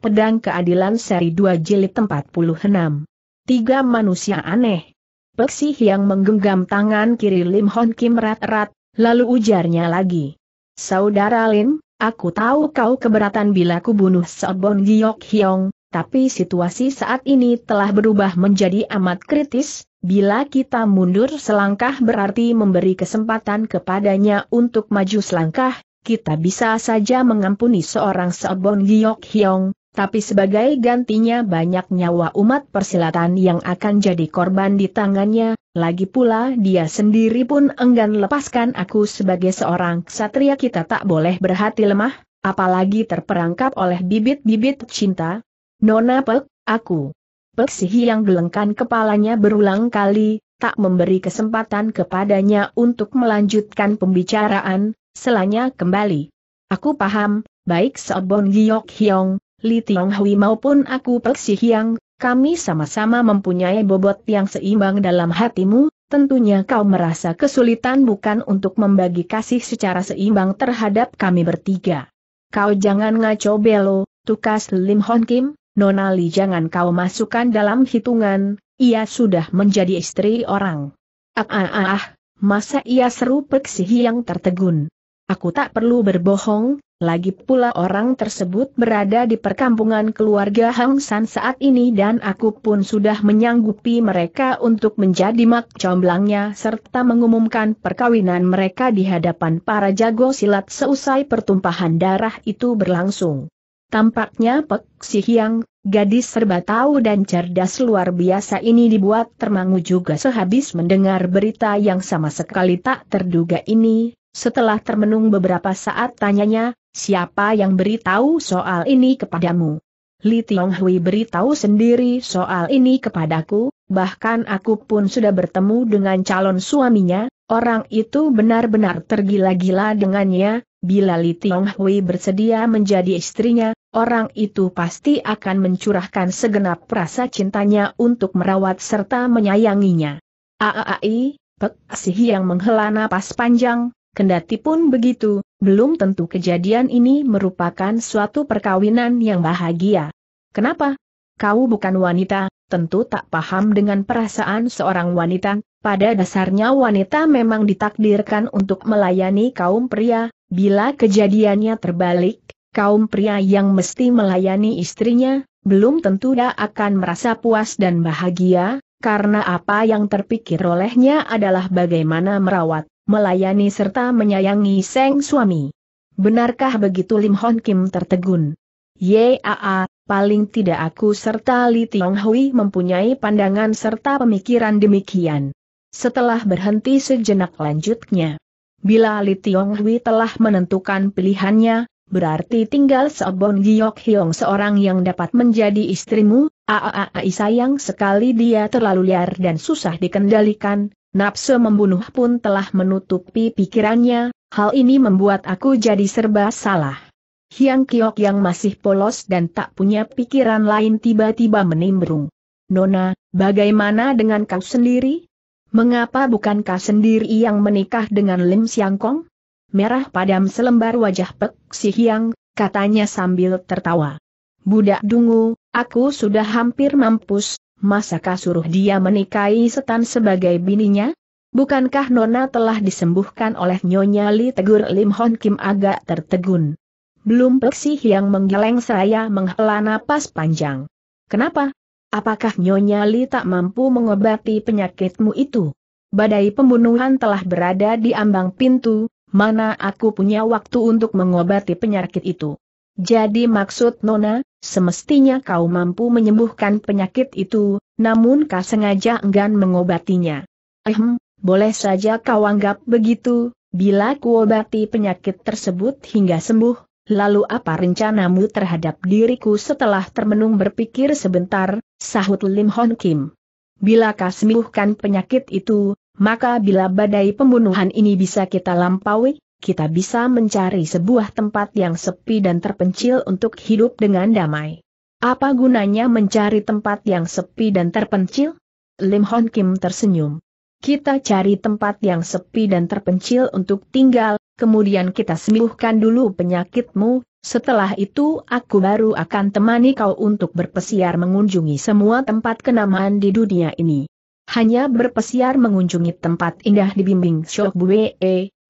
Pedang Keadilan Seri 2 Jilid 46. Tiga manusia aneh. Peksi yang menggenggam tangan kiri Lim Hon Kim rat-rat, lalu ujarnya lagi. Saudara Lim, aku tahu kau keberatan bila ku bunuh Sobon Giok Hyong, tapi situasi saat ini telah berubah menjadi amat kritis, bila kita mundur selangkah berarti memberi kesempatan kepadanya untuk maju selangkah, kita bisa saja mengampuni seorang Sobon Giok Hyong, tapi sebagai gantinya banyak nyawa umat persilatan yang akan jadi korban di tangannya, lagi pula dia sendiri pun enggan lepaskan aku sebagai seorang ksatria kita tak boleh berhati lemah, apalagi terperangkap oleh bibit-bibit cinta. Nona Pek, aku. Pek si yang gelengkan kepalanya berulang kali, tak memberi kesempatan kepadanya untuk melanjutkan pembicaraan, selanya kembali. Aku paham, baik Sobon Giok Hyong, Li Tiong Hui maupun aku Pek Si Hyang, kami sama-sama mempunyai bobot yang seimbang dalam hatimu, tentunya kau merasa kesulitan bukan untuk membagi kasih secara seimbang terhadap kami bertiga. Kau jangan ngaco belo, tukas Lim Hon Kim, Nona Li jangan kau masukkan dalam hitungan, ia sudah menjadi istri orang. Ah ah ah, ah masa ia seru Pek Si Hyang tertegun. Aku tak perlu berbohong, lagi pula orang tersebut berada di perkampungan keluarga Hang San saat ini dan aku pun sudah menyanggupi mereka untuk menjadi mak comblangnya serta mengumumkan perkawinan mereka di hadapan para jago silat seusai pertumpahan darah itu berlangsung. Tampaknya Pek Si Hyang, gadis serba tahu dan cerdas luar biasa ini dibuat termangu juga sehabis mendengar berita yang sama sekali tak terduga ini, setelah termenung beberapa saat tanyanya, siapa yang beritahu soal ini kepadamu? Li Tiong Hui beritahu sendiri soal ini kepadaku, bahkan aku pun sudah bertemu dengan calon suaminya, orang itu benar-benar tergila-gila dengannya, bila Li Tiong Hui bersedia menjadi istrinya, orang itu pasti akan mencurahkan segenap rasa cintanya untuk merawat serta menyayanginya. Aaai, Pek Sih yang menghela napas panjang, Kendati pun begitu, belum tentu kejadian ini merupakan suatu perkawinan yang bahagia. Kenapa? Kau bukan wanita, tentu tak paham dengan perasaan seorang wanita, pada dasarnya wanita memang ditakdirkan untuk melayani kaum pria, bila kejadiannya terbalik, kaum pria yang mesti melayani istrinya, belum tentu dia akan merasa puas dan bahagia, karena apa yang terpikir olehnya adalah bagaimana merawat melayani serta menyayangi Seng suami. Benarkah begitu Lim Hon Kim tertegun? Yaa, paling tidak aku serta Li Tiong Hui mempunyai pandangan serta pemikiran demikian. Setelah berhenti sejenak lanjutnya. Bila Li Tiong Hui telah menentukan pilihannya, berarti tinggal Sobon Giok Hyong seorang yang dapat menjadi istrimu, aaai sayang sekali dia terlalu liar dan susah dikendalikan, Nafsu membunuh pun telah menutupi pikirannya, hal ini membuat aku jadi serba salah. Hiang Kiok yang masih polos dan tak punya pikiran lain tiba-tiba menimbrung. Nona, bagaimana dengan kau sendiri? Mengapa bukan kau sendiri yang menikah dengan Lim Siang Kong? Merah padam selembar wajah Pek Si Hiang, katanya sambil tertawa. Budak dungu, aku sudah hampir mampus, masakah suruh dia menikahi setan sebagai bininya? Bukankah Nona telah disembuhkan oleh Nyonya Li tegur Lim Hon Kim agak tertegun. Belum peksih yang menggeleng saya menghela napas panjang. Kenapa? Apakah Nyonya Li tak mampu mengobati penyakitmu itu? Badai pembunuhan telah berada di ambang pintu, mana aku punya waktu untuk mengobati penyakit itu. Jadi maksud Nona, semestinya kau mampu menyembuhkan penyakit itu, namun kau sengaja enggan mengobatinya. Ehm, boleh saja kau anggap begitu, bila kuobati penyakit tersebut hingga sembuh, lalu apa rencanamu terhadap diriku setelah termenung berpikir sebentar, sahut Lim Hon Kim. Bila kau sembuhkan penyakit itu, maka bila badai pembunuhan ini bisa kita lampaui, kita bisa mencari sebuah tempat yang sepi dan terpencil untuk hidup dengan damai. Apa gunanya mencari tempat yang sepi dan terpencil? Lim Hon Kim tersenyum. Kita cari tempat yang sepi dan terpencil untuk tinggal, kemudian kita sembuhkan dulu penyakitmu, setelah itu aku baru akan temani kau untuk berpesiar mengunjungi semua tempat kenamaan di dunia ini. Hanya berpesiar mengunjungi tempat indah dibimbing Shok Bue,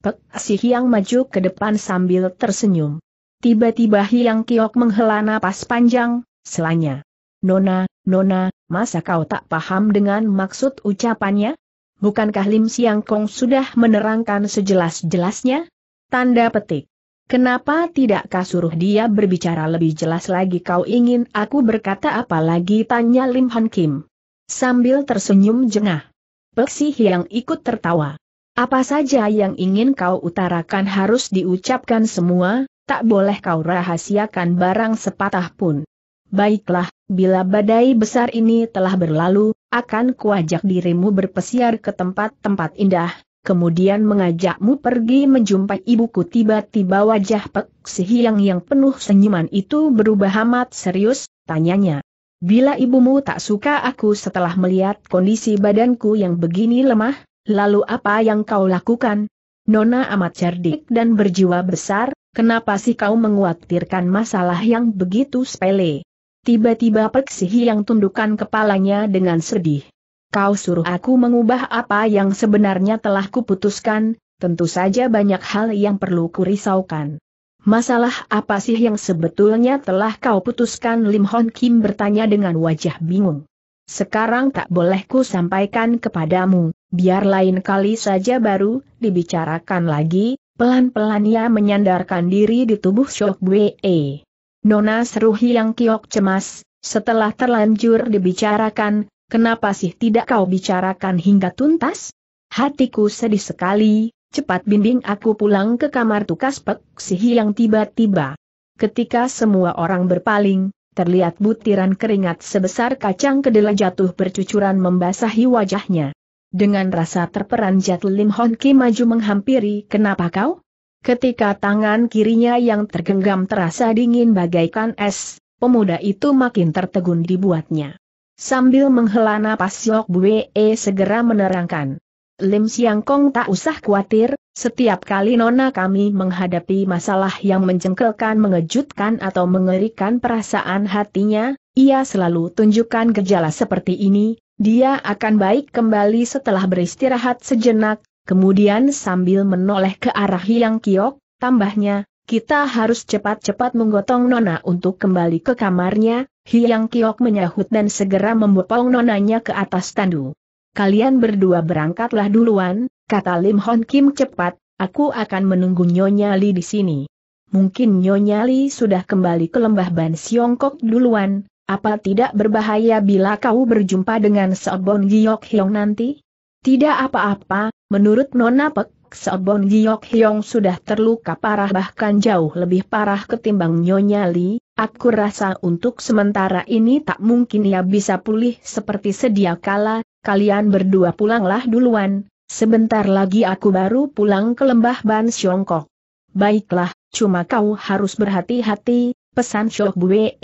Pek Si Hyang maju ke depan sambil tersenyum. Tiba-tiba Hyang Kiok menghela napas panjang, selanya. Nona, Nona, masa kau tak paham dengan maksud ucapannya? Bukankah Lim Siang Kong sudah menerangkan sejelas-jelasnya? Tanda petik. Kenapa tidak kau suruh dia berbicara lebih jelas lagi kau ingin aku berkata apa lagi tanya Lim Han Kim. Sambil tersenyum jengah. Peksi yang ikut tertawa. Apa saja yang ingin kau utarakan harus diucapkan semua, tak boleh kau rahasiakan barang sepatah pun. Baiklah, bila badai besar ini telah berlalu, akan kuajak dirimu berpesiar ke tempat-tempat indah, kemudian mengajakmu pergi menjumpai ibuku tiba-tiba wajah Pek Sihiang yang penuh senyuman itu berubah amat serius, tanyanya. Bila ibumu tak suka aku setelah melihat kondisi badanku yang begini lemah, lalu apa yang kau lakukan? Nona amat cerdik dan berjiwa besar, kenapa sih kau menguatirkan masalah yang begitu sepele? Tiba-tiba Peksi yang tundukkan kepalanya dengan sedih. Kau suruh aku mengubah apa yang sebenarnya telah kuputuskan, tentu saja banyak hal yang perlu kurisaukan. Masalah apa sih yang sebetulnya telah kau putuskan Lim Hon Kim bertanya dengan wajah bingung. Sekarang tak boleh ku sampaikan kepadamu, biar lain kali saja baru dibicarakan lagi, pelan-pelan ia menyandarkan diri di tubuh Shok Bue. Nona seru Hiang Kiok cemas, setelah terlanjur dibicarakan, kenapa sih tidak kau bicarakan hingga tuntas? Hatiku sedih sekali, cepat bimbing aku pulang ke kamar tukas Pek Si Hiang tiba-tiba. Ketika semua orang berpaling, terlihat butiran keringat sebesar kacang kedelai jatuh bercucuran membasahi wajahnya. Dengan rasa terperanjat Lim Hon Ki maju menghampiri, kenapa kau? Ketika tangan kirinya yang tergenggam terasa dingin bagaikan es, pemuda itu makin tertegun dibuatnya. Sambil menghela napas Yok Bue segera menerangkan. Lim Siang Kong tak usah khawatir, setiap kali nona kami menghadapi masalah yang menjengkelkan mengejutkan atau mengerikan perasaan hatinya, ia selalu tunjukkan gejala seperti ini, dia akan baik kembali setelah beristirahat sejenak, Kemudian sambil menoleh ke arah Hyang Kiok, tambahnya, kita harus cepat-cepat menggotong Nona untuk kembali ke kamarnya, Hyang Kiok menyahut dan segera membopong Nonanya ke atas tandu. Kalian berdua berangkatlah duluan, kata Lim Hon Kim cepat, aku akan menunggu Nyonya Li di sini. Mungkin Nyonya Li sudah kembali ke lembah Ban Siongkok duluan, apa tidak berbahaya bila kau berjumpa dengan Seobon Giok Hyong nanti? Tidak apa-apa, menurut Nona Pek, Seobon Giok Hyong sudah terluka parah bahkan jauh lebih parah ketimbang Nyonya Li, aku rasa untuk sementara ini tak mungkin ia bisa pulih seperti sedia kala, kalian berdua pulanglah duluan, sebentar lagi aku baru pulang ke lembah Ban Siongkok. Baiklah, cuma kau harus berhati-hati, pesan Shok Bue,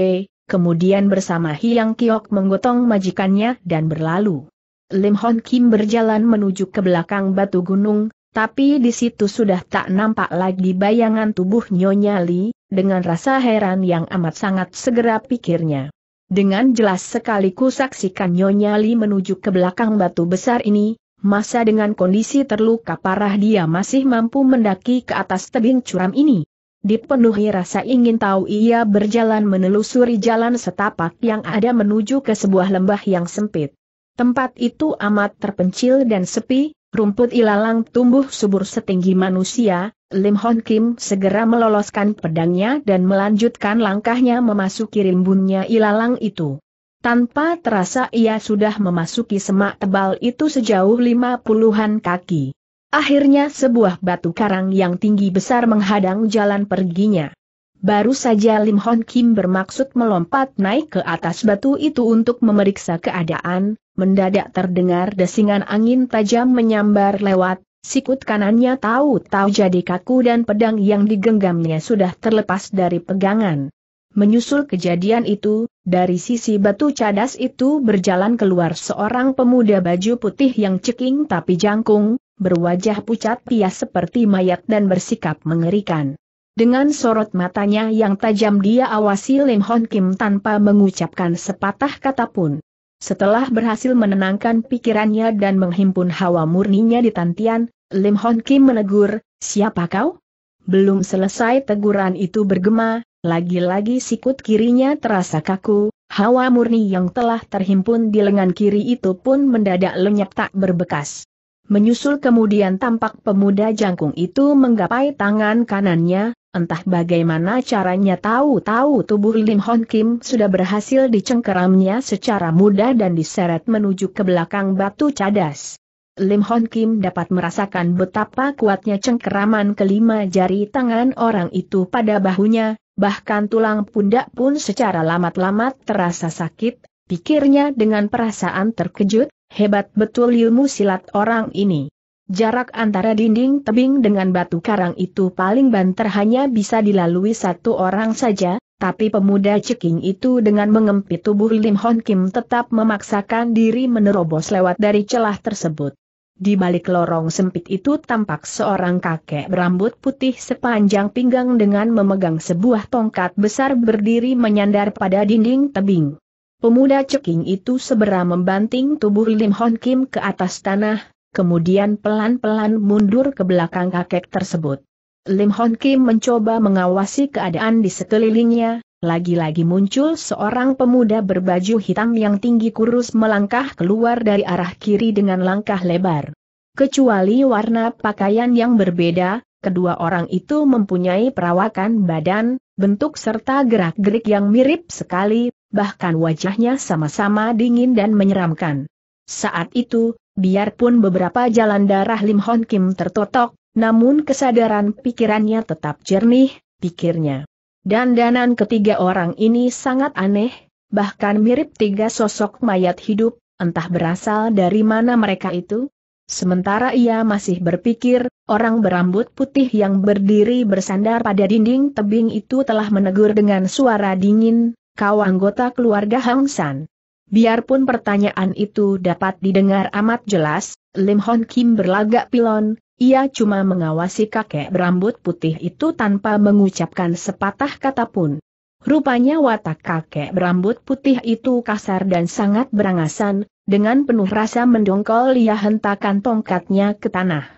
kemudian bersama Hyang Kiok menggotong majikannya dan berlalu. Lim Hon Kim berjalan menuju ke belakang batu gunung, tapi di situ sudah tak nampak lagi bayangan tubuh Nyonya Li, dengan rasa heran yang amat sangat segera pikirnya. Dengan jelas sekali ku saksikan Nyonya Li menuju ke belakang batu besar ini, masa dengan kondisi terluka parah dia masih mampu mendaki ke atas tebing curam ini. Dipenuhi rasa ingin tahu ia berjalan menelusuri jalan setapak yang ada menuju ke sebuah lembah yang sempit. Tempat itu amat terpencil dan sepi, rumput ilalang tumbuh subur setinggi manusia, Lim Hon Kim segera meloloskan pedangnya dan melanjutkan langkahnya memasuki rimbunnya ilalang itu. Tanpa terasa ia sudah memasuki semak tebal itu sejauh lima puluhan kaki. Akhirnya sebuah batu karang yang tinggi besar menghadang jalan perginya. Baru saja Lim Hon Kim bermaksud melompat naik ke atas batu itu untuk memeriksa keadaan, mendadak terdengar desingan angin tajam menyambar lewat, sikut kanannya tahu-tahu jadi kaku dan pedang yang digenggamnya sudah terlepas dari pegangan. Menyusul kejadian itu, dari sisi batu cadas itu berjalan keluar seorang pemuda baju putih yang ceking tapi jangkung, berwajah pucat pias seperti mayat dan bersikap mengerikan. Dengan sorot matanya yang tajam dia awasi Lim Hon Kim tanpa mengucapkan sepatah kata pun. Setelah berhasil menenangkan pikirannya dan menghimpun hawa murninya di tantian, Lim Hon Kim menegur, siapa kau? Belum selesai teguran itu bergema, lagi-lagi sikut kirinya terasa kaku, hawa murni yang telah terhimpun di lengan kiri itu pun mendadak lenyap tak berbekas. Menyusul kemudian tampak pemuda jangkung itu menggapai tangan kanannya, entah bagaimana caranya tahu-tahu tubuh Lim Hon Kim sudah berhasil dicengkeramnya secara mudah dan diseret menuju ke belakang batu cadas. Lim Hon Kim dapat merasakan betapa kuatnya cengkeraman kelima jari tangan orang itu pada bahunya, bahkan tulang pundak pun secara lamat-lamat terasa sakit, pikirnya dengan perasaan terkejut, Hebat betul ilmu silat orang ini. Jarak antara dinding tebing dengan batu karang itu paling banter hanya bisa dilalui satu orang saja, tapi pemuda ceking itu dengan mengempit tubuh Lim Hon Kim tetap memaksakan diri menerobos lewat dari celah tersebut. Di balik lorong sempit itu tampak seorang kakek berambut putih sepanjang pinggang dengan memegang sebuah tongkat besar berdiri menyandar pada dinding tebing. Pemuda ceking itu segera membanting tubuh Lim Hon Kim ke atas tanah, kemudian pelan-pelan mundur ke belakang kakek tersebut. Lim Hon Kim mencoba mengawasi keadaan di sekelilingnya, lagi-lagi muncul seorang pemuda berbaju hitam yang tinggi kurus melangkah keluar dari arah kiri dengan langkah lebar. Kecuali warna pakaian yang berbeda, kedua orang itu mempunyai perawakan badan, bentuk serta gerak-gerik yang mirip sekali, bahkan wajahnya sama-sama dingin dan menyeramkan. Saat itu, biarpun beberapa jalan darah Lim Hon Kim tertotok, namun kesadaran pikirannya tetap jernih, pikirnya. Dan danan ketiga orang ini sangat aneh, bahkan mirip tiga sosok mayat hidup, entah berasal dari mana mereka itu. Sementara ia masih berpikir, orang berambut putih yang berdiri bersandar pada dinding tebing itu telah menegur dengan suara dingin, kau anggota keluarga Hang San. Biarpun pertanyaan itu dapat didengar amat jelas, Lim Hon Kim berlagak pilon, ia cuma mengawasi kakek berambut putih itu tanpa mengucapkan sepatah kata pun. Rupanya watak kakek berambut putih itu kasar dan sangat berangasan, dengan penuh rasa mendongkol ia hentakan tongkatnya ke tanah.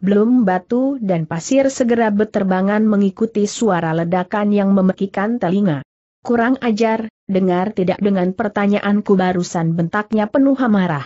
Belum batu dan pasir segera berterbangan mengikuti suara ledakan yang memekikan telinga. Kurang ajar, dengar tidak dengan pertanyaanku barusan bentaknya penuh amarah.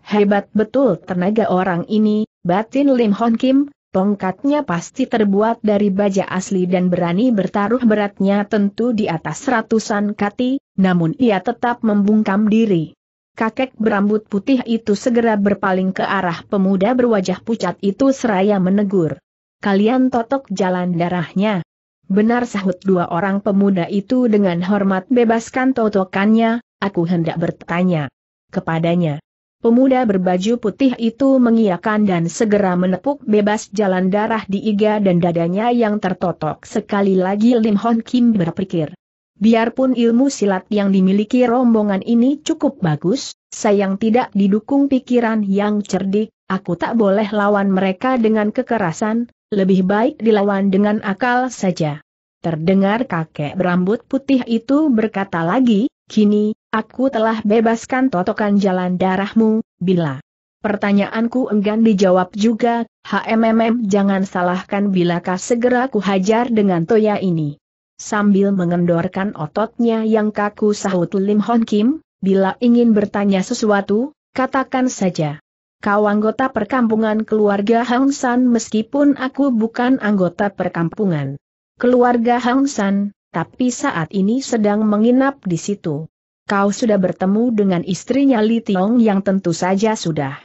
Hebat betul tenaga orang ini, batin Lim Hon Kim, tongkatnya pasti terbuat dari baja asli dan berani bertaruh beratnya tentu di atas ratusan kati, namun ia tetap membungkam diri. Kakek berambut putih itu segera berpaling ke arah pemuda berwajah pucat itu seraya menegur. Kalian totok jalan darahnya. Benar sahut dua orang pemuda itu dengan hormat bebaskan totokannya, aku hendak bertanya kepadanya. Pemuda berbaju putih itu mengiyakan dan segera menepuk bebas jalan darah di iga dan dadanya yang tertotok. Sekali lagi Lim Hon Kim berpikir. Biarpun ilmu silat yang dimiliki rombongan ini cukup bagus, sayang tidak didukung pikiran yang cerdik, aku tak boleh lawan mereka dengan kekerasan, lebih baik dilawan dengan akal saja. Terdengar kakek berambut putih itu berkata lagi, kini, aku telah bebaskan totokan jalan darahmu, bila. Pertanyaanku enggan dijawab juga, HMMM jangan salahkan bilakah segera ku hajar dengan toya ini. Sambil mengendorkan ototnya yang kaku sahut Lim Hon Kim, bila ingin bertanya sesuatu, katakan saja kau anggota perkampungan keluarga Hang San meskipun aku bukan anggota perkampungan. Keluarga Hang San, tapi saat ini sedang menginap di situ. Kau sudah bertemu dengan istrinya Li Tiong yang tentu saja sudah.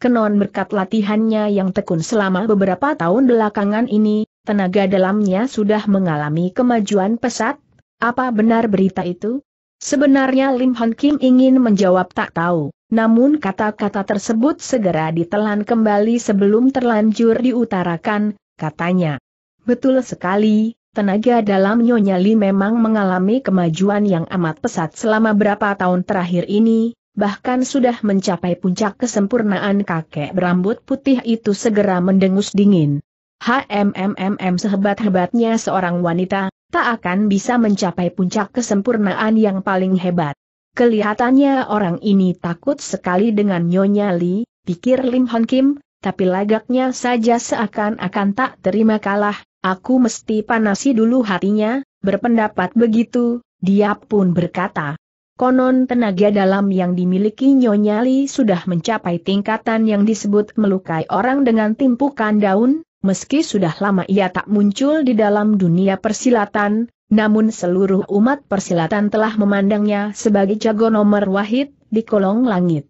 Kenon berkat latihannya yang tekun selama beberapa tahun belakangan ini, tenaga dalamnya sudah mengalami kemajuan pesat. Apa benar berita itu? Sebenarnya Lim Hon Kim ingin menjawab tak tahu. Namun kata-kata tersebut segera ditelan kembali sebelum terlanjur diutarakan, katanya. Betul sekali, tenaga dalam Nyonya Li memang mengalami kemajuan yang amat pesat selama berapa tahun terakhir ini, bahkan sudah mencapai puncak kesempurnaan kakek berambut putih itu segera mendengus dingin. HMMMM sehebat-hebatnya seorang wanita, tak akan bisa mencapai puncak kesempurnaan yang paling hebat. Kelihatannya orang ini takut sekali dengan Nyonya Li, pikir Lim Hon Kim, tapi lagaknya saja seakan-akan tak terima kalah, aku mesti panasi dulu hatinya, berpendapat begitu, dia pun berkata, konon tenaga dalam yang dimiliki Nyonya Li sudah mencapai tingkatan yang disebut melukai orang dengan timpukan daun, meski sudah lama ia tak muncul di dalam dunia persilatan, namun seluruh umat persilatan telah memandangnya sebagai jago nomor wahid di kolong langit.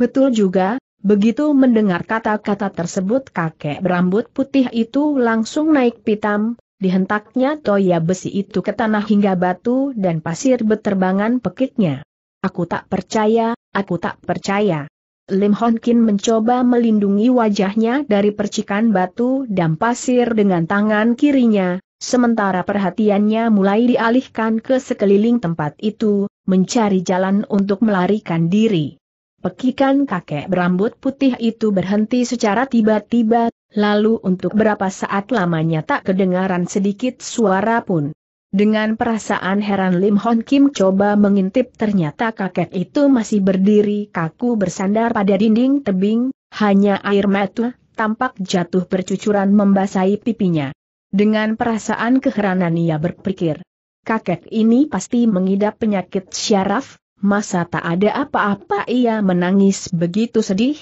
Betul juga, begitu mendengar kata-kata tersebut kakek berambut putih itu langsung naik pitam, dihentaknya toya besi itu ke tanah hingga batu dan pasir beterbangan pekiknya. Aku tak percaya, aku tak percaya. Lim Hon Kin mencoba melindungi wajahnya dari percikan batu dan pasir dengan tangan kirinya, sementara perhatiannya mulai dialihkan ke sekeliling tempat itu, mencari jalan untuk melarikan diri. Pekikan kakek berambut putih itu berhenti secara tiba-tiba, lalu untuk berapa saat lamanya tak kedengaran sedikit suara pun. Dengan perasaan heran Lim Hon Kim coba mengintip ternyata kakek itu masih berdiri kaku bersandar pada dinding tebing, hanya air mata tampak jatuh bercucuran membasahi pipinya. Dengan perasaan keheranan ia berpikir, kakek ini pasti mengidap penyakit syaraf, Masa tak ada apa-apa ia menangis begitu sedih?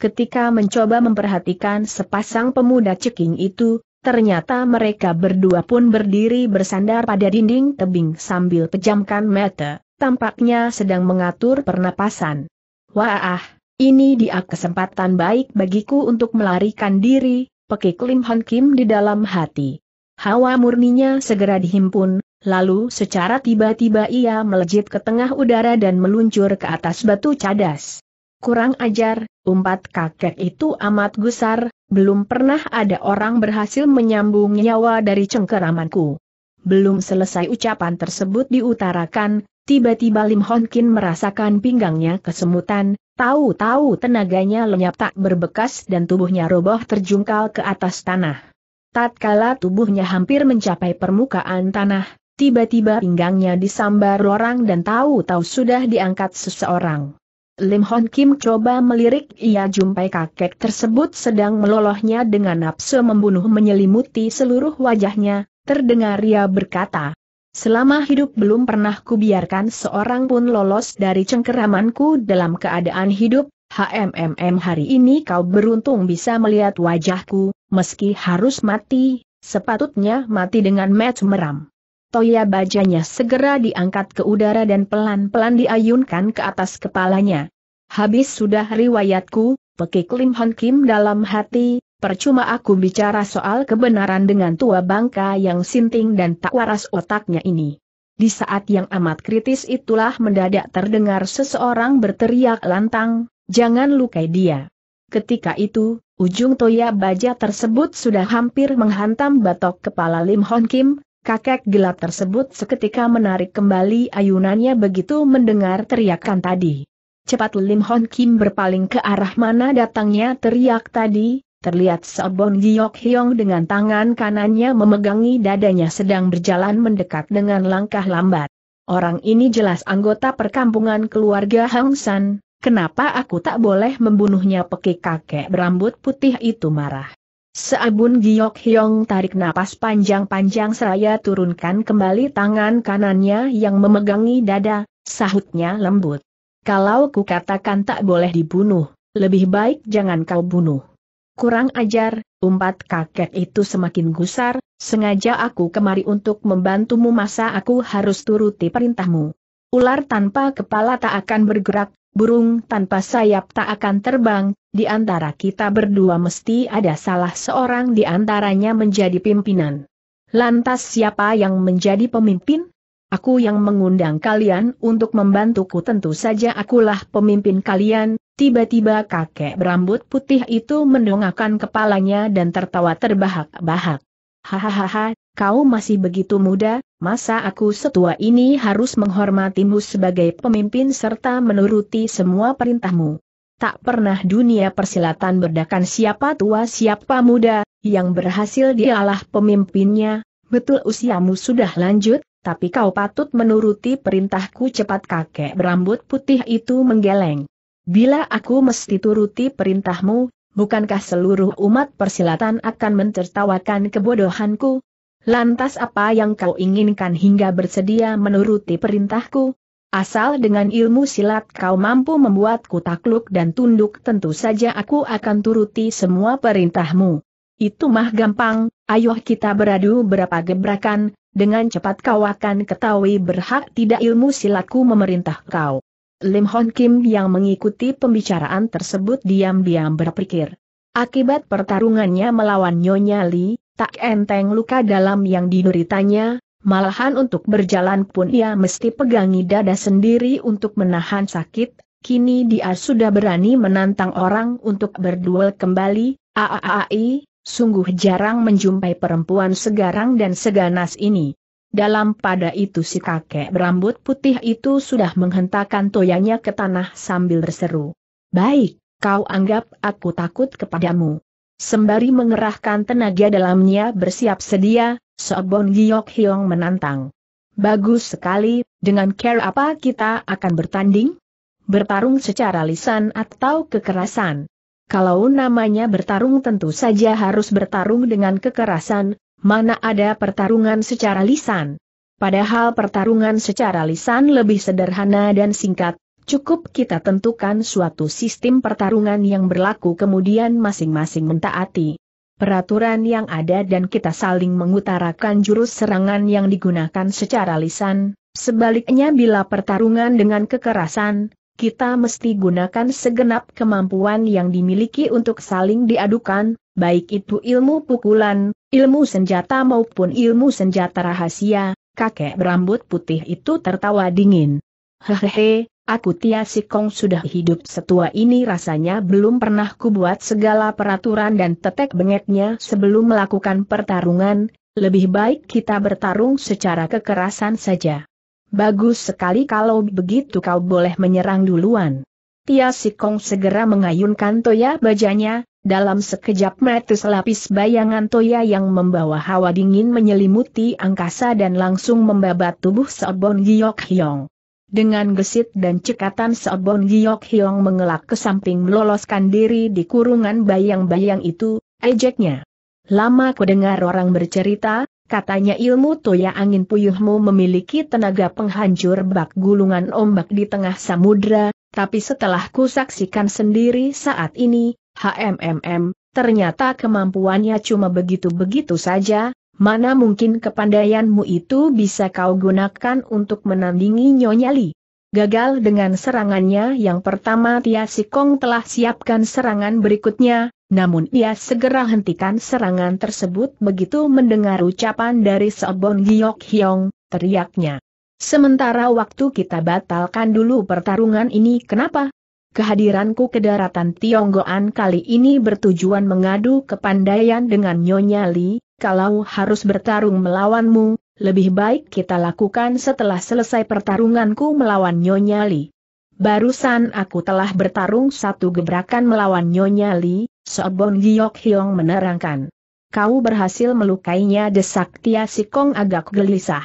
Ketika mencoba memperhatikan sepasang pemuda ceking itu, ternyata mereka berdua pun berdiri bersandar pada dinding tebing sambil pejamkan mata, tampaknya sedang mengatur pernapasan. Wah, ini dia kesempatan baik bagiku untuk melarikan diri, pekik Lim Hon Kim di dalam hati. Hawa murninya segera dihimpun, lalu secara tiba-tiba ia melejit ke tengah udara dan meluncur ke atas batu cadas. Kurang ajar, umpat kakek itu amat gusar, belum pernah ada orang berhasil menyambung nyawa dari cengkeramanku. Belum selesai ucapan tersebut diutarakan, tiba-tiba Lim Hon Kin merasakan pinggangnya kesemutan, tahu-tahu tenaganya lenyap tak berbekas dan tubuhnya roboh terjungkal ke atas tanah. Tatkala tubuhnya hampir mencapai permukaan tanah, Tiba-tiba pinggangnya disambar orang dan tahu-tahu sudah diangkat seseorang. Lim Hon Kim coba melirik ia jumpai kakek tersebut sedang melolosnya dengan nafsu membunuh menyelimuti seluruh wajahnya, terdengar ia berkata, Selama hidup belum pernah kubiarkan seorang pun lolos dari cengkeramanku dalam keadaan hidup, HMMM hari ini kau beruntung bisa melihat wajahku, meski harus mati, sepatutnya mati dengan met meram toya bajanya segera diangkat ke udara dan pelan-pelan diayunkan ke atas kepalanya. Habis sudah riwayatku, pekik Lim Hon Kim dalam hati, percuma aku bicara soal kebenaran dengan tua bangka yang sinting dan tak waras otaknya ini. Di saat yang amat kritis itulah mendadak terdengar seseorang berteriak lantang, jangan lukai dia. Ketika itu, ujung toya baja tersebut sudah hampir menghantam batok kepala Lim Hon Kim, Kakek gelap tersebut seketika menarik kembali ayunannya begitu mendengar teriakan tadi. Cepat Lim Hon Kim berpaling ke arah mana datangnya teriak tadi, terlihat Sebon Giok Hyong dengan tangan kanannya memegangi dadanya sedang berjalan mendekat dengan langkah lambat. Orang ini jelas anggota perkampungan keluarga Hang San, kenapa aku tak boleh membunuhnya peki kakek berambut putih itu marah. Seabun Giok Hyong tarik napas panjang-panjang seraya turunkan kembali tangan kanannya yang memegangi dada, sahutnya lembut. Kalau ku katakan tak boleh dibunuh, lebih baik jangan kau bunuh. Kurang ajar, umpat kakek itu semakin gusar, sengaja aku kemari untuk membantumu masa aku harus turuti perintahmu. Ular tanpa kepala tak akan bergerak, burung tanpa sayap tak akan terbang, di antara kita berdua mesti ada salah seorang di antaranya menjadi pimpinan. Lantas siapa yang menjadi pemimpin? Aku yang mengundang kalian untuk membantuku tentu saja akulah pemimpin kalian, tiba-tiba kakek berambut putih itu mendongakkan kepalanya dan tertawa terbahak-bahak. Hahaha, kau masih begitu muda, masa aku setua ini harus menghormatimu sebagai pemimpin serta menuruti semua perintahmu. Tak pernah dunia persilatan berdakan siapa tua siapa muda, yang berhasil dialah pemimpinnya, betul usiamu sudah lanjut, tapi kau patut menuruti perintahku cepat kakek berambut putih itu menggeleng. Bila aku mesti turuti perintahmu, bukankah seluruh umat persilatan akan mentertawakan kebodohanku? Lantas apa yang kau inginkan hingga bersedia menuruti perintahku? Asal dengan ilmu silat kau mampu membuatku takluk dan tunduk tentu saja aku akan turuti semua perintahmu. Itu mah gampang, ayo kita beradu berapa gebrakan, dengan cepat kau akan ketahui berhak tidak ilmu silatku memerintah kau. Lim Hon Kim yang mengikuti pembicaraan tersebut diam-diam berpikir. Akibat pertarungannya melawan Nyonya Li, tak enteng luka dalam yang dideritanya, malahan untuk berjalan pun ia mesti pegangi dada sendiri untuk menahan sakit, kini dia sudah berani menantang orang untuk berduel kembali, aaai, sungguh jarang menjumpai perempuan segarang dan seganas ini. Dalam pada itu si kakek berambut putih itu sudah menghentakkan toyanya ke tanah sambil berseru. Baik, kau anggap aku takut kepadamu. Sembari mengerahkan tenaga dalamnya bersiap sedia, Sobon Giok Hyong menantang. Bagus sekali, dengan care apa kita akan bertanding? Bertarung secara lisan atau kekerasan? Kalau namanya bertarung tentu saja harus bertarung dengan kekerasan, mana ada pertarungan secara lisan. Padahal pertarungan secara lisan lebih sederhana dan singkat, cukup kita tentukan suatu sistem pertarungan yang berlaku kemudian masing-masing mentaati peraturan yang ada dan kita saling mengutarakan jurus serangan yang digunakan secara lisan, sebaliknya bila pertarungan dengan kekerasan, kita mesti gunakan segenap kemampuan yang dimiliki untuk saling diadukan, baik itu ilmu pukulan, ilmu senjata maupun ilmu senjata rahasia, kakek berambut putih itu tertawa dingin. Hehehe, aku Tia Sikong sudah hidup setua ini rasanya belum pernah kubuat segala peraturan dan tetek bengeknya sebelum melakukan pertarungan, lebih baik kita bertarung secara kekerasan saja. Bagus sekali kalau begitu kau boleh menyerang duluan. Tia Sikong segera mengayunkan toya bajanya, dalam sekejap mata selapis bayangan Toya yang membawa hawa dingin menyelimuti angkasa dan langsung membabat tubuh Seobon Giok Hyong. Dengan gesit dan cekatan Seobon Giok Hyong mengelak ke samping meloloskan diri di kurungan bayang-bayang itu, ejeknya. Lama ku dengar orang bercerita, katanya ilmu Toya angin puyuhmu memiliki tenaga penghancur bak gulungan ombak di tengah samudra, tapi setelah ku saksikan sendiri saat ini, HMMM, ternyata kemampuannya cuma begitu-begitu saja, mana mungkin kepandaianmu itu bisa kau gunakan untuk menandingi Nyonya Li. Gagal dengan serangannya yang pertama Tia Sikong telah siapkan serangan berikutnya, namun ia segera hentikan serangan tersebut begitu mendengar ucapan dari Sobon Giok Hyong, teriaknya. Sementara waktu kita batalkan dulu pertarungan ini kenapa? Kehadiranku ke daratan Tionggoan kali ini bertujuan mengadu kepandaian dengan Nyonya Li, kalau harus bertarung melawanmu, lebih baik kita lakukan setelah selesai pertarunganku melawan Nyonya Li. Barusan aku telah bertarung satu gebrakan melawan Nyonya Li, Sobon Giok Hyong menerangkan. Kau berhasil melukainya desak Tia Sikong agak gelisah.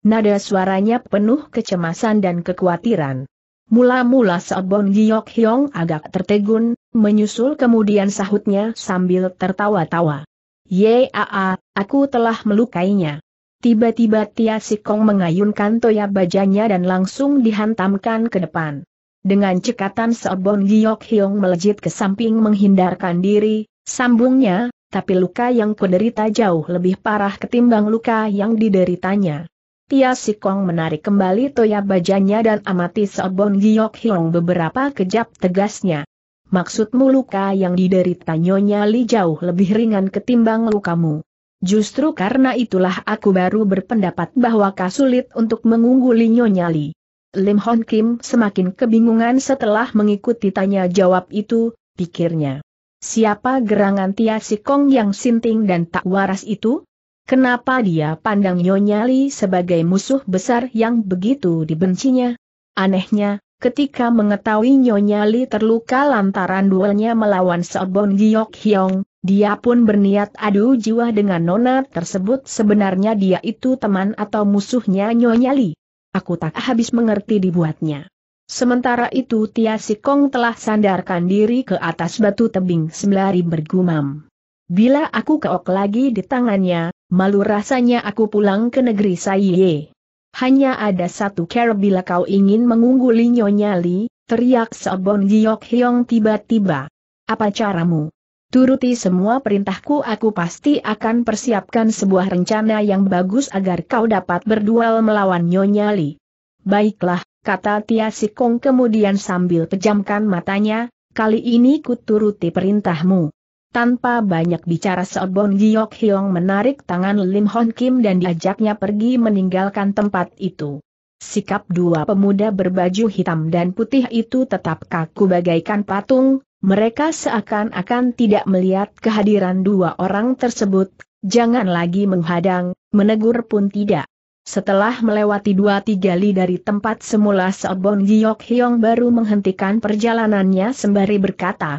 Nada suaranya penuh kecemasan dan kekhawatiran. Mula-mula Sebon Giok Hyong agak tertegun, menyusul kemudian sahutnya sambil tertawa-tawa. Yaa, aku telah melukainya. Tiba-tiba Tia Sikong mengayunkan toya bajanya dan langsung dihantamkan ke depan. Dengan cekatan Sebon Giok Hyong melejit ke samping menghindarkan diri, sambungnya, tapi luka yang kuderita jauh lebih parah ketimbang luka yang dideritanya. Tia Sikong menarik kembali toya bajanya dan amati Sobon Giok Hyong beberapa kejap tegasnya. Maksudmu luka yang diderita Nyonya Li jauh lebih ringan ketimbang lukamu. Justru karena itulah aku baru berpendapat bahwa kau sulit untuk mengungguli Nyonya Li. Lim Hon Kim semakin kebingungan setelah mengikuti tanya jawab itu, pikirnya. Siapa gerangan Tia Sikong yang sinting dan tak waras itu? Kenapa dia pandang Nyonya Li sebagai musuh besar yang begitu dibencinya? Anehnya, ketika mengetahui Nyonya Li terluka lantaran duelnya melawan Sobon Giok Hyong, dia pun berniat adu jiwa dengan nona tersebut sebenarnya dia itu teman atau musuhnya Nyonya Li. Aku tak habis mengerti dibuatnya. Sementara itu Tia Sikong telah sandarkan diri ke atas batu tebing sembari bergumam. Bila aku keok lagi di tangannya, malu rasanya aku pulang ke negeri Saiye. Hanya ada satu cara bila kau ingin mengungguli Nyonya Li, teriak Sobon Giok Hyong tiba-tiba. Apa caramu? Turuti semua perintahku aku pasti akan persiapkan sebuah rencana yang bagus agar kau dapat berduel melawan Nyonya Li. Baiklah, kata Tia Sikong kemudian sambil pejamkan matanya, kali ini ku turuti perintahmu. Tanpa banyak bicara Seobon Giok Hyong menarik tangan Lim Hon Kim dan diajaknya pergi meninggalkan tempat itu. Sikap dua pemuda berbaju hitam dan putih itu tetap kaku bagaikan patung, mereka seakan-akan tidak melihat kehadiran dua orang tersebut, jangan lagi menghadang, menegur pun tidak. Setelah melewati dua tiga li dari tempat semula Sobon Giok Hyong baru menghentikan perjalanannya sembari berkata,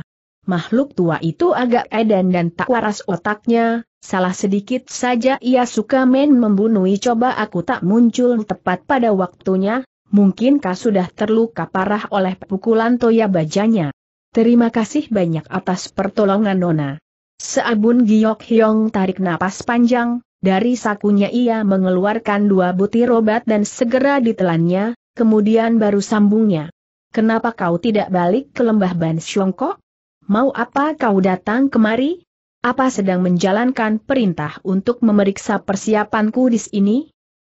makhluk tua itu agak edan dan tak waras otaknya, salah sedikit saja ia suka main membunuh coba aku tak muncul tepat pada waktunya, mungkinkah sudah terluka parah oleh pukulan toya bajanya. Terima kasih banyak atas pertolongan Nona. Seabun Giok Hyong tarik napas panjang, dari sakunya ia mengeluarkan dua butir obat dan segera ditelannya, kemudian baru sambungnya. Kenapa kau tidak balik ke lembah Ban Xiongkok? Mau apa kau datang kemari? Apa sedang menjalankan perintah untuk memeriksa persiapanku di sini?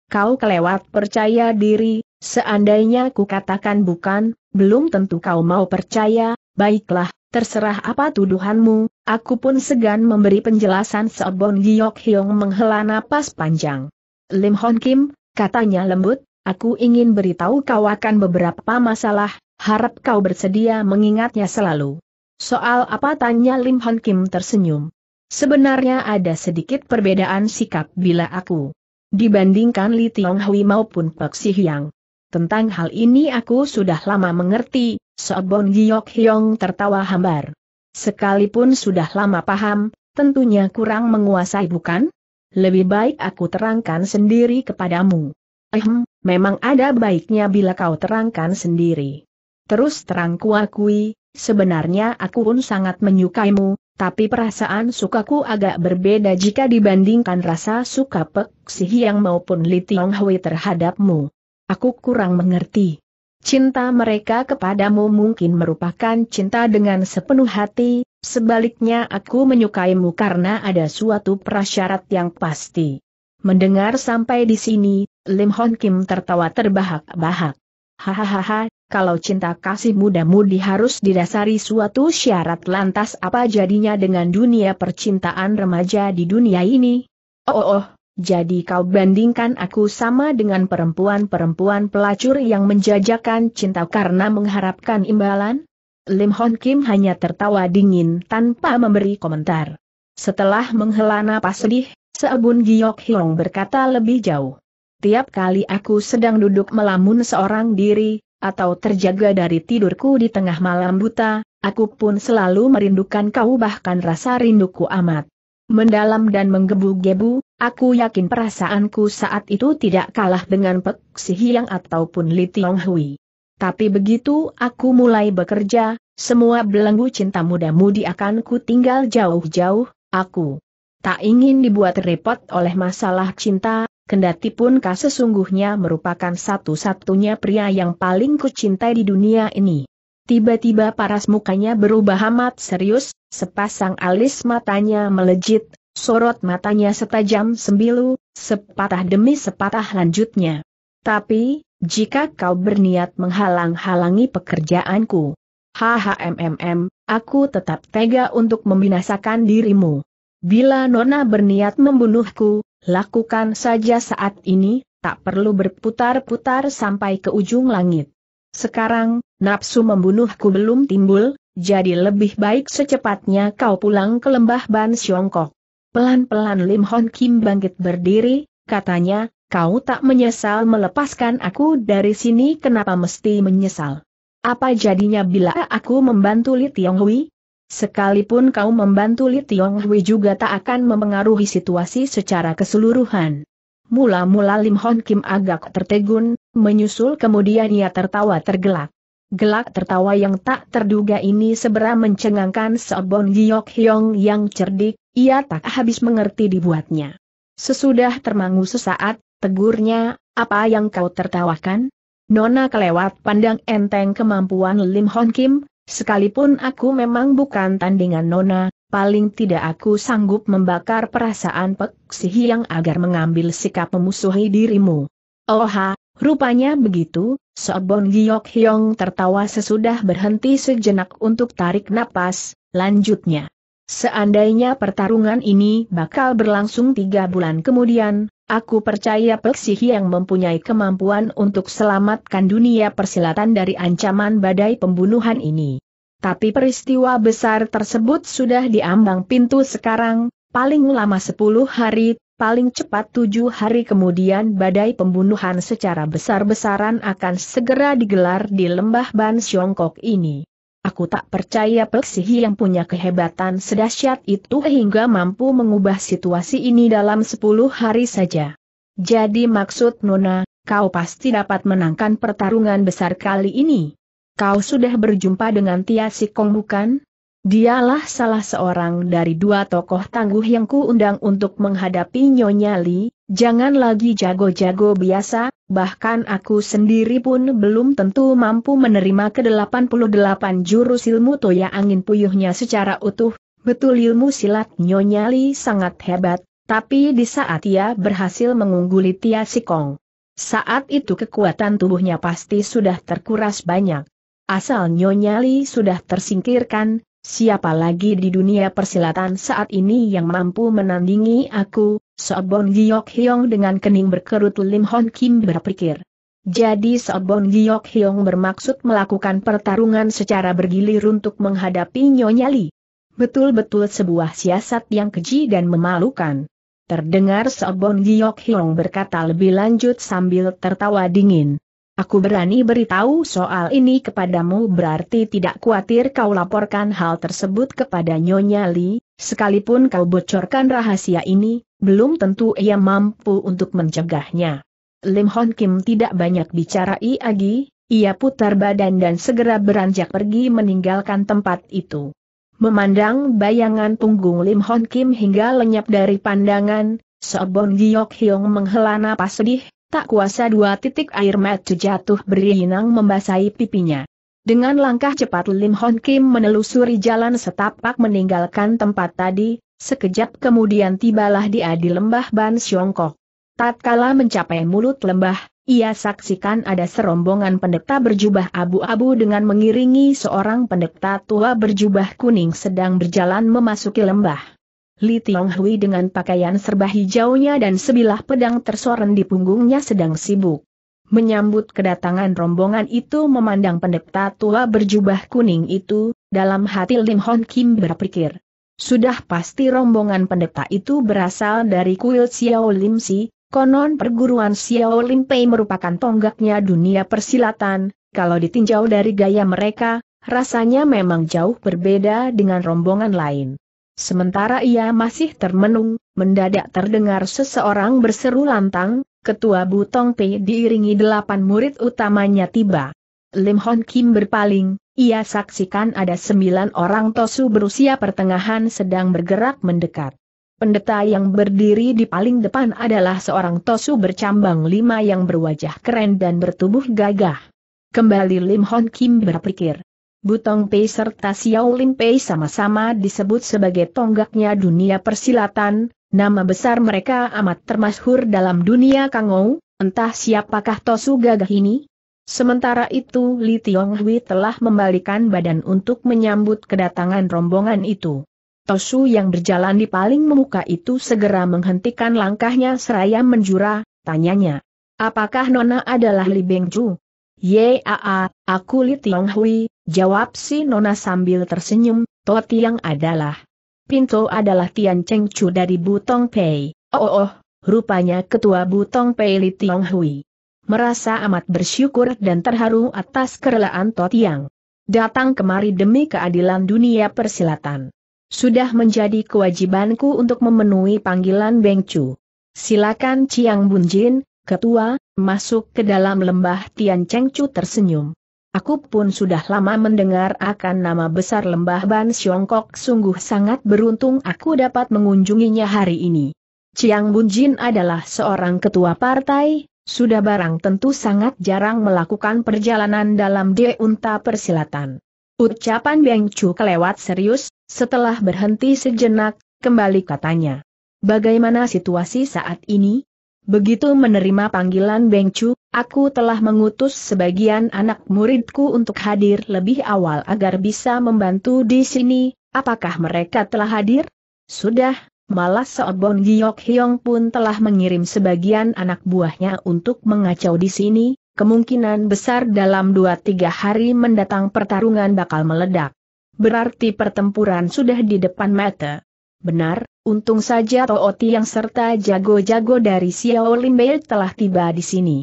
Kau kelewat percaya diri, seandainya ku katakan bukan, belum tentu kau mau percaya, Baiklah, terserah apa tuduhanmu, aku pun segan memberi penjelasan Sobon Giok Hyong menghela napas panjang. Lim Hon Kim, katanya lembut, aku ingin beritahu kau akan beberapa masalah, harap kau bersedia mengingatnya selalu. Soal apa tanya Lim Hon Kim tersenyum. Sebenarnya ada sedikit perbedaan sikap bila aku dibandingkan Li Tiong Hui maupun Pek Si Hyang. Tentang hal ini aku sudah lama mengerti, Sobon Giok Hyong tertawa hambar. Sekalipun sudah lama paham, tentunya kurang menguasai bukan? Lebih baik aku terangkan sendiri kepadamu. Ehm, memang ada baiknya bila kau terangkan sendiri. Terus terang kuakui, sebenarnya aku pun sangat menyukaimu, tapi perasaan sukaku agak berbeda jika dibandingkan rasa suka Pek Si Hyang maupun Li Tiong Hui terhadapmu. Aku kurang mengerti. Cinta mereka kepadamu mungkin merupakan cinta dengan sepenuh hati, sebaliknya aku menyukaimu karena ada suatu prasyarat yang pasti. Mendengar sampai di sini, Lim Hon Kim tertawa terbahak-bahak. Hahaha, kalau cinta kasih muda-mudi harus didasari suatu syarat lantas apa jadinya dengan dunia percintaan remaja di dunia ini? Oh, oh, oh jadi kau bandingkan aku sama dengan perempuan-perempuan pelacur yang menjajakan cinta karena mengharapkan imbalan? Lim Hon Kim hanya tertawa dingin tanpa memberi komentar. Setelah menghela napas sedih, Seabun Giok Hyong berkata lebih jauh. Tiap kali aku sedang duduk melamun seorang diri, atau terjaga dari tidurku di tengah malam buta, aku pun selalu merindukan kau bahkan rasa rinduku amat mendalam dan menggebu-gebu, aku yakin perasaanku saat itu tidak kalah dengan Pek Si ataupun Li Tiong Hui. Tapi begitu aku mulai bekerja, semua belenggu cinta muda-mudi akan ku tinggal jauh-jauh, aku tak ingin dibuat repot oleh masalah cinta, kendati pun kau sesungguhnya merupakan satu-satunya pria yang paling ku cintai di dunia ini. Tiba-tiba paras mukanya berubah amat serius, sepasang alis matanya melejit, sorot matanya setajam sembilu, sepatah demi sepatah lanjutnya. Tapi, jika kau berniat menghalang-halangi pekerjaanku, HHMMM, aku tetap tega untuk membinasakan dirimu. Bila Nona berniat membunuhku, lakukan saja saat ini, tak perlu berputar-putar sampai ke ujung langit. Sekarang, nafsu membunuhku belum timbul, jadi lebih baik secepatnya kau pulang ke lembah Ban Siongkok. Pelan-pelan Lim Hon Kim bangkit berdiri, katanya, kau tak menyesal melepaskan aku dari sini kenapa mesti menyesal? Apa jadinya bila aku membantu Li Tiong Hui? Sekalipun kau membantu Li Tiong Hui juga tak akan memengaruhi situasi secara keseluruhan. Mula-mula Lim Hon Kim agak tertegun, menyusul kemudian ia tertawa tergelak. Gelak tertawa yang tak terduga ini segera mencengangkan Seobon Giok Hyong yang cerdik, ia tak habis mengerti dibuatnya. Sesudah termangu sesaat, tegurnya, apa yang kau tertawakan? Nona kelewat pandang enteng kemampuan Lim Hon Kim, sekalipun aku memang bukan tandingan Nona, paling tidak aku sanggup membakar perasaan Pek Si Hyang agar mengambil sikap memusuhi dirimu. Oh ha, Rupanya begitu, Sobon Giok Hyong tertawa sesudah berhenti sejenak untuk tarik napas, lanjutnya. Seandainya pertarungan ini bakal berlangsung tiga bulan kemudian, aku percaya Peksi yang mempunyai kemampuan untuk selamatkan dunia persilatan dari ancaman badai pembunuhan ini. Tapi peristiwa besar tersebut sudah diambang pintu sekarang, paling lama sepuluh hari, paling cepat tujuh hari kemudian badai pembunuhan secara besar-besaran akan segera digelar di lembah Ban Siongkok ini. Aku tak percaya Peksihi yang punya kehebatan sedahsyat itu hingga mampu mengubah situasi ini dalam sepuluh hari saja. Jadi maksud Nona, kau pasti dapat menangkan pertarungan besar kali ini. Kau sudah berjumpa dengan Tia Sikong bukan? Dialah salah seorang dari dua tokoh tangguh yang kuundang untuk menghadapi Nyonya Li, jangan lagi jago-jago biasa, bahkan aku sendiri pun belum tentu mampu menerima ke-88 jurus ilmu toya angin puyuhnya secara utuh, betul ilmu silat Nyonya Li sangat hebat, tapi di saat ia berhasil mengungguli Tia Sikong. Saat itu kekuatan tubuhnya pasti sudah terkuras banyak. Asal Nyonya Li sudah tersingkirkan, Siapa lagi di dunia persilatan saat ini yang mampu menandingi aku, Sobon Giok Hyong dengan kening berkerut Lim Hon Kim berpikir. Jadi Sobon Giok Hyong bermaksud melakukan pertarungan secara bergilir untuk menghadapi Nyonya Li. Betul-betul sebuah siasat yang keji dan memalukan. Terdengar Sobon Giok Hyong berkata lebih lanjut sambil tertawa dingin. Aku berani beritahu soal ini kepadamu berarti tidak khawatir kau laporkan hal tersebut kepada Nyonya Li, sekalipun kau bocorkan rahasia ini, belum tentu ia mampu untuk mencegahnya. Lim Hon Kim tidak banyak bicara Agi, ia putar badan dan segera beranjak pergi meninggalkan tempat itu. Memandang bayangan punggung Lim Hon Kim hingga lenyap dari pandangan, Sobon Giok Hyong menghela napas sedih, Tak kuasa dua titik air mata jatuh berinang membasahi pipinya. Dengan langkah cepat Lim Hon Kim menelusuri jalan setapak meninggalkan tempat tadi, sekejap kemudian tibalah di lembah Ban Siongkok. Tatkala mencapai mulut lembah, ia saksikan ada serombongan pendeta berjubah abu-abu dengan mengiringi seorang pendeta tua berjubah kuning sedang berjalan memasuki lembah. Li Tionghui dengan pakaian serba hijaunya dan sebilah pedang tersoren di punggungnya sedang sibuk. Menyambut kedatangan rombongan itu memandang pendeta tua berjubah kuning itu, dalam hati Lim Hon Kim berpikir. Sudah pasti rombongan pendeta itu berasal dari kuil Xiao Lim Si, konon perguruan Xiao Lim Pei merupakan tonggaknya dunia persilatan, kalau ditinjau dari gaya mereka, rasanya memang jauh berbeda dengan rombongan lain. Sementara ia masih termenung, mendadak terdengar seseorang berseru lantang, Ketua Butong Pei diiringi delapan murid utamanya tiba. Lim Hon Kim berpaling, ia saksikan ada sembilan orang tosu berusia pertengahan sedang bergerak mendekat. Pendeta yang berdiri di paling depan adalah seorang tosu bercambang lima yang berwajah keren dan bertubuh gagah. Kembali Lim Hon Kim berpikir. Butong Pei serta Xiao Lin Pei sama-sama disebut sebagai tonggaknya dunia persilatan, nama besar mereka amat termasyhur dalam dunia Kangou, entah siapakah Tosu Gagah ini? Sementara itu Li Tionghui telah membalikan badan untuk menyambut kedatangan rombongan itu. Tosu yang berjalan di paling memuka itu segera menghentikan langkahnya seraya menjura, tanyanya. Apakah Nona adalah Li Bengju? Yaa, aku Li Tionghui, jawab si Nona sambil tersenyum, Totiang adalah. Pinto adalah Tian Cheng Chu dari Butong Pei. Oh, oh, oh, rupanya ketua Butong Pei Li Tiong Hui. Merasa amat bersyukur dan terharu atas kerelaan Totiang. Datang kemari demi keadilan dunia persilatan. Sudah menjadi kewajibanku untuk memenuhi panggilan Beng Chu. Silakan Chiang Bunjin, ketua, masuk ke dalam lembah Tian Cheng Chu tersenyum. Aku pun sudah lama mendengar akan nama besar lembah Ban Siongkok sungguh sangat beruntung aku dapat mengunjunginya hari ini. Chiang Bunjin adalah seorang ketua partai, sudah barang tentu sangat jarang melakukan perjalanan dalam deunta persilatan. Ucapan Beng Chu kelewat serius, setelah berhenti sejenak, kembali katanya. Bagaimana situasi saat ini? Begitu menerima panggilan Beng Chu, aku telah mengutus sebagian anak muridku untuk hadir lebih awal agar bisa membantu di sini, apakah mereka telah hadir? Sudah, malah Seobon Giok Hyong pun telah mengirim sebagian anak buahnya untuk mengacau di sini, kemungkinan besar dalam 2-3 hari mendatang pertarungan bakal meledak. Berarti pertempuran sudah di depan mata. Benar, untung saja Tooti yang serta jago-jago dari Xiao Limbei telah tiba di sini.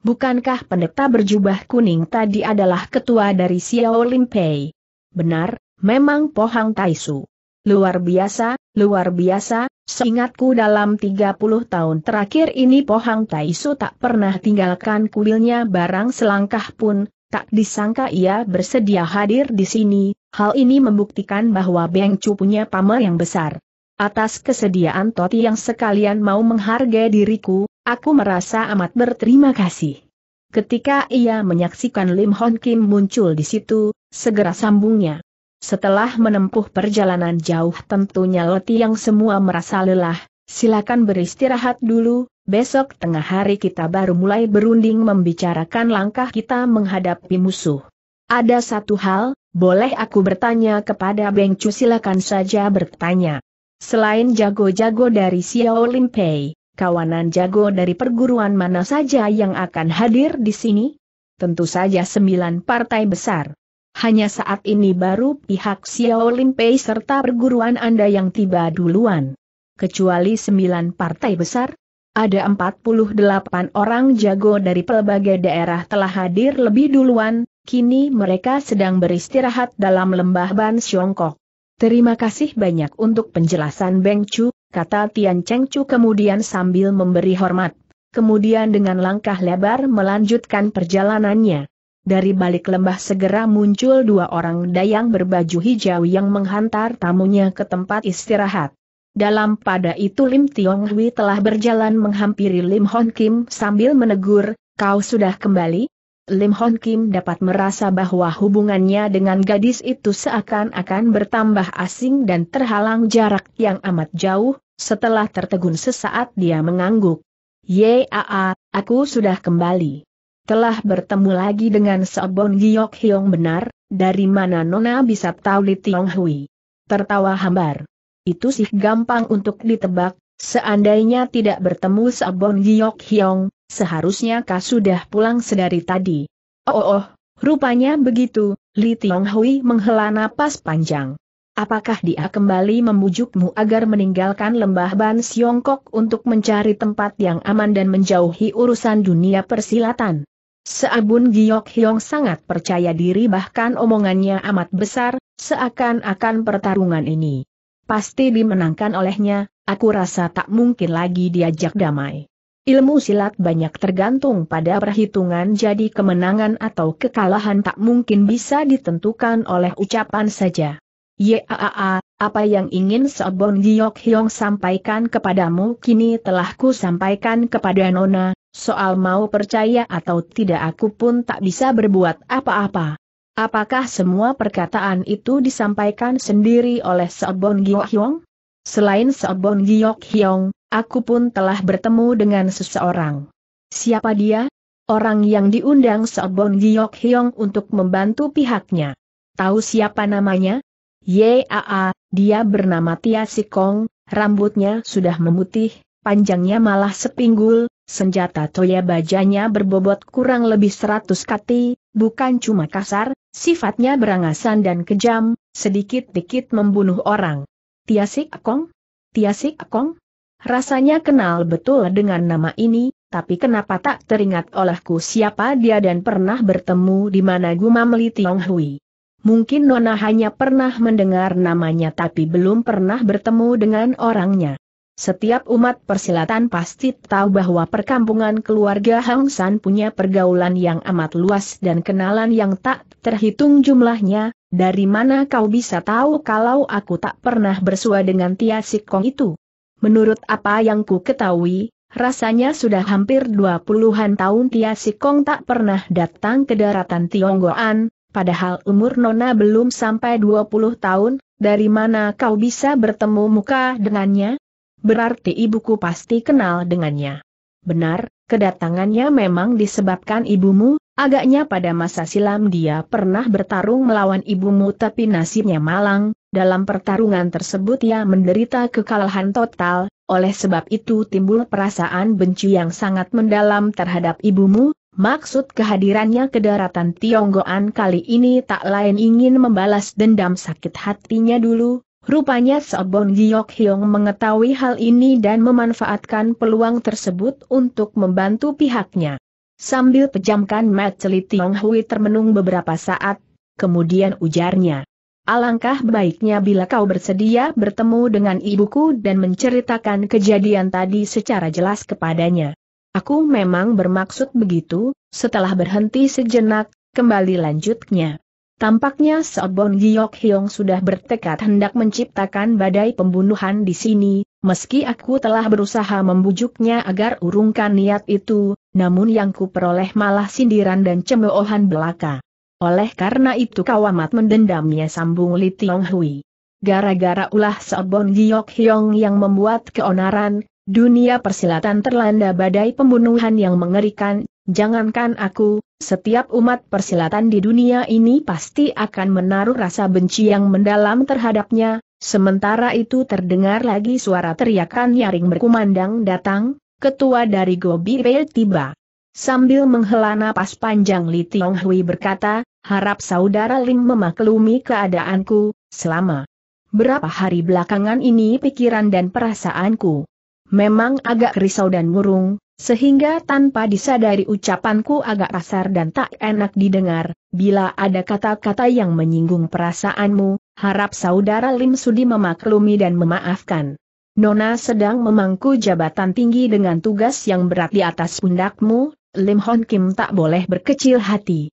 Bukankah pendeta berjubah kuning tadi adalah ketua dari Xiao Limpei? Benar, memang Pohang Taisu. Luar biasa, luar biasa, seingatku dalam 30 tahun terakhir ini Pohang Taisu tak pernah tinggalkan kuilnya barang selangkah pun, tak disangka ia bersedia hadir di sini, hal ini membuktikan bahwa Beng Chu punya pamer yang besar. Atas kesediaan Toti yang sekalian mau menghargai diriku, aku merasa amat berterima kasih. Ketika ia menyaksikan Lim Hon Kim muncul di situ, segera sambungnya. Setelah menempuh perjalanan jauh tentunya letih yang semua merasa lelah, silakan beristirahat dulu, besok tengah hari kita baru mulai berunding membicarakan langkah kita menghadapi musuh. Ada satu hal, boleh aku bertanya kepada Beng Chu silakan saja bertanya. Selain jago-jago dari Xiao Lim Pei, kawanan jago dari perguruan mana saja yang akan hadir di sini? Tentu saja sembilan partai besar. Hanya saat ini baru pihak Xiao Lim Pei serta perguruan Anda yang tiba duluan. Kecuali sembilan partai besar, ada 48 orang jago dari pelbagai daerah telah hadir lebih duluan, kini mereka sedang beristirahat dalam lembah Ban Siongkok. Terima kasih banyak untuk penjelasan Beng Chu, kata Tian Cheng Chu kemudian sambil memberi hormat. Kemudian dengan langkah lebar melanjutkan perjalanannya. Dari balik lembah segera muncul dua orang dayang berbaju hijau yang menghantar tamunya ke tempat istirahat. Dalam pada itu Lim Tiong Hui telah berjalan menghampiri Lim Hon Kim sambil menegur, kau sudah kembali? Lim Hon Kim dapat merasa bahwa hubungannya dengan gadis itu seakan-akan bertambah asing dan terhalang jarak yang amat jauh, setelah tertegun sesaat dia mengangguk. Yaa, aku sudah kembali. Telah bertemu lagi dengan Sobon Giok Hyong benar, dari mana Nona bisa tahu Li Tiong Hui? Tertawa hambar. Itu sih gampang untuk ditebak, seandainya tidak bertemu Sabon Giok Hyong, seharusnya kau sudah pulang sedari tadi. Oh, oh, oh, rupanya begitu, Li Tiong Hui menghela napas panjang. Apakah dia kembali membujukmu agar meninggalkan lembah Ban Siongkok untuk mencari tempat yang aman dan menjauhi urusan dunia persilatan? Seabun Giok Hyong sangat percaya diri bahkan omongannya amat besar, seakan-akan pertarungan ini pasti dimenangkan olehnya, aku rasa tak mungkin lagi diajak damai. Ilmu silat banyak tergantung pada perhitungan jadi kemenangan atau kekalahan tak mungkin bisa ditentukan oleh ucapan saja. Yaa, apa yang ingin Sobon Giok Hyong sampaikan kepadamu kini telah ku sampaikan kepada Nona, soal mau percaya atau tidak aku pun tak bisa berbuat apa-apa. Apakah semua perkataan itu disampaikan sendiri oleh Sobon Giok Hyong? Selain Sobon Giok Hyong, aku pun telah bertemu dengan seseorang. Siapa dia? Orang yang diundang Sobon Giok Hyong untuk membantu pihaknya. Tahu siapa namanya? Yaa, dia bernama Tia Sikong, rambutnya sudah memutih, panjangnya malah sepinggul, senjata toya bajanya berbobot kurang lebih seratus kati, bukan cuma kasar, Sifatnya berangasan dan kejam, sedikit-dikit membunuh orang. Tiasik Kong? Tiasik Kong? Rasanya kenal betul dengan nama ini, tapi kenapa tak teringat olehku siapa dia dan pernah bertemu di mana gumam Li Tiong Hui. Mungkin Nona hanya pernah mendengar namanya tapi belum pernah bertemu dengan orangnya. Setiap umat persilatan pasti tahu bahwa perkampungan keluarga Hang San punya pergaulan yang amat luas dan kenalan yang tak terhitung jumlahnya, dari mana kau bisa tahu kalau aku tak pernah bersua dengan Tia Kong itu? Menurut apa yang ku ketahui, rasanya sudah hampir dua puluhan tahun Tia Sikong tak pernah datang ke daratan Tionggoan, padahal umur Nona belum sampai 20 tahun, dari mana kau bisa bertemu muka dengannya? Berarti ibuku pasti kenal dengannya. Benar, kedatangannya memang disebabkan ibumu, agaknya pada masa silam dia pernah bertarung melawan ibumu tapi nasibnya malang, dalam pertarungan tersebut ia menderita kekalahan total, oleh sebab itu timbul perasaan benci yang sangat mendalam terhadap ibumu, maksud kehadirannya ke daratan Tionggoan kali ini tak lain ingin membalas dendam sakit hatinya dulu, rupanya Sobon Giok Hyong mengetahui hal ini dan memanfaatkan peluang tersebut untuk membantu pihaknya. Sambil pejamkan mata Tiong Hui termenung beberapa saat, kemudian ujarnya. Alangkah baiknya bila kau bersedia bertemu dengan ibuku dan menceritakan kejadian tadi secara jelas kepadanya. Aku memang bermaksud begitu, setelah berhenti sejenak, kembali lanjutnya. Tampaknya Sobon Giok Hyong sudah bertekad hendak menciptakan badai pembunuhan di sini, meski aku telah berusaha membujuknya agar urungkan niat itu, namun yang ku peroleh malah sindiran dan cemoohan belaka. Oleh karena itu kau amat mendendamnya sambung Li Tiong Hui. Gara-gara ulah Sobon Giok Hyong yang membuat keonaran, dunia persilatan terlanda badai pembunuhan yang mengerikan, jangankan aku, setiap umat persilatan di dunia ini pasti akan menaruh rasa benci yang mendalam terhadapnya, sementara itu terdengar lagi suara teriakan nyaring berkumandang datang, ketua dari Gobi Rail tiba. Sambil menghela napas panjang Li Tiong Hui berkata, harap saudara Lim memaklumi keadaanku, selama berapa hari belakangan ini pikiran dan perasaanku memang agak risau dan murung, sehingga tanpa disadari ucapanku agak kasar dan tak enak didengar, bila ada kata-kata yang menyinggung perasaanmu, harap saudara Lim Sudi memaklumi dan memaafkan. Nona sedang memangku jabatan tinggi dengan tugas yang berat di atas pundakmu, Lim Hon Kim tak boleh berkecil hati.